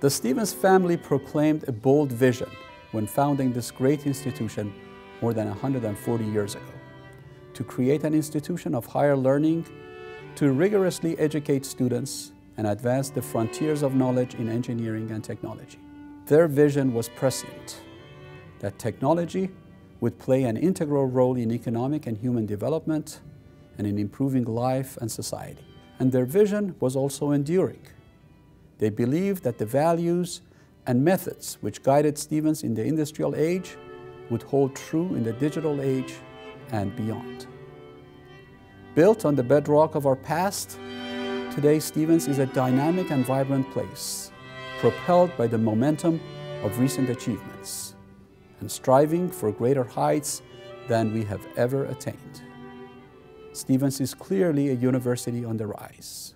The Stevens family proclaimed a bold vision when founding this great institution more than 140 years ago to create an institution of higher learning, to rigorously educate students and advance the frontiers of knowledge in engineering and technology. Their vision was prescient that technology would play an integral role in economic and human development and in improving life and society. And their vision was also enduring. They believed that the values and methods which guided Stevens in the industrial age would hold true in the digital age and beyond. Built on the bedrock of our past, today Stevens is a dynamic and vibrant place, propelled by the momentum of recent achievements and striving for greater heights than we have ever attained. Stevens is clearly a university on the rise.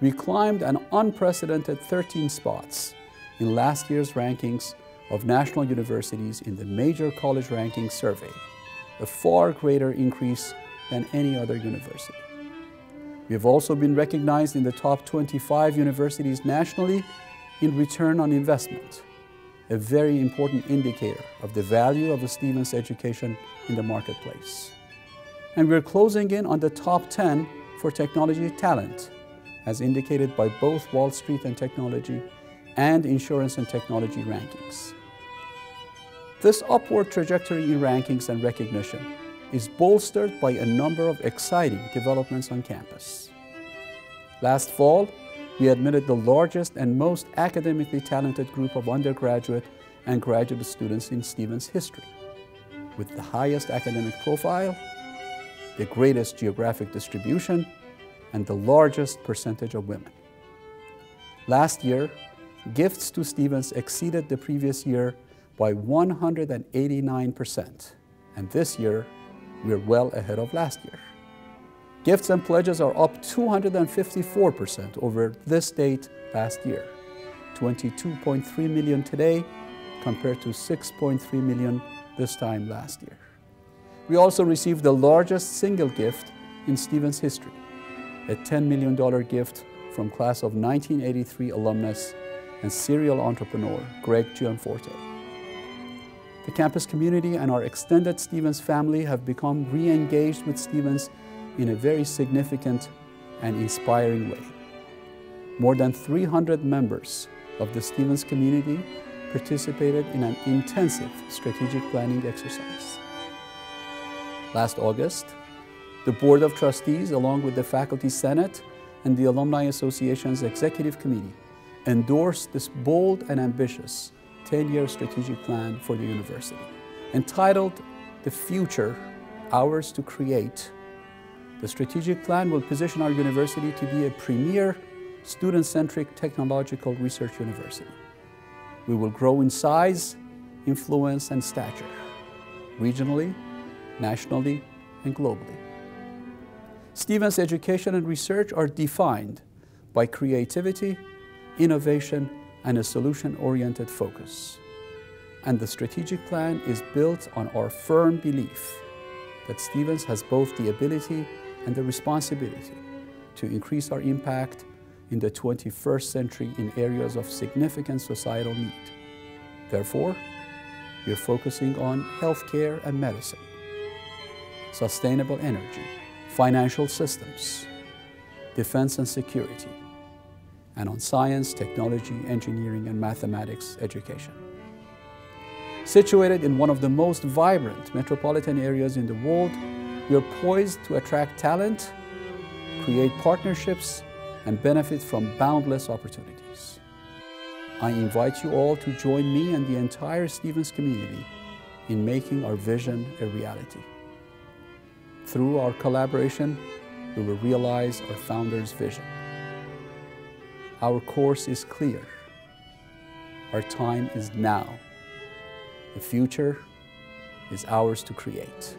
We climbed an unprecedented 13 spots in last year's rankings of national universities in the major college ranking survey, a far greater increase than any other university. We have also been recognized in the top 25 universities nationally in return on investment, a very important indicator of the value of a Stevens education in the marketplace. And we're closing in on the top 10 for technology talent, as indicated by both Wall Street and Technology and Insurance and Technology rankings. This upward trajectory in rankings and recognition is bolstered by a number of exciting developments on campus. Last fall, we admitted the largest and most academically talented group of undergraduate and graduate students in Stevens history, with the highest academic profile, the greatest geographic distribution, and the largest percentage of women. Last year, gifts to Stevens exceeded the previous year by 189%, and this year, we're well ahead of last year. Gifts and pledges are up 254% over this date last year, 22.3 million today compared to 6.3 million this time last year. We also received the largest single gift in Stevens history, a $10 million gift from class of 1983 alumnus and serial entrepreneur Greg Gianforte. The campus community and our extended Stevens family have become re-engaged with Stevens in a very significant and inspiring way. More than 300 members of the Stevens community participated in an intensive strategic planning exercise. Last August, the Board of Trustees, along with the Faculty Senate and the Alumni Association's Executive Committee, endorsed this bold and ambitious 10-year strategic plan for the university. Entitled The Future, Ours to Create, the strategic plan will position our university to be a premier, student-centric technological research university. We will grow in size, influence, and stature, regionally, nationally, and globally. Stevens education and research are defined by creativity, innovation, and a solution-oriented focus. And the strategic plan is built on our firm belief that Stevens has both the ability and the responsibility to increase our impact in the 21st century in areas of significant societal need. Therefore, we are focusing on healthcare and medicine, sustainable energy, financial systems, defense and security, and on science, technology, engineering, and mathematics education. Situated in one of the most vibrant metropolitan areas in the world, we are poised to attract talent, create partnerships, and benefit from boundless opportunities. I invite you all to join me and the entire Stevens community in making our vision a reality. Through our collaboration, we will realize our founder's vision. Our course is clear. Our time is now. The future is ours to create.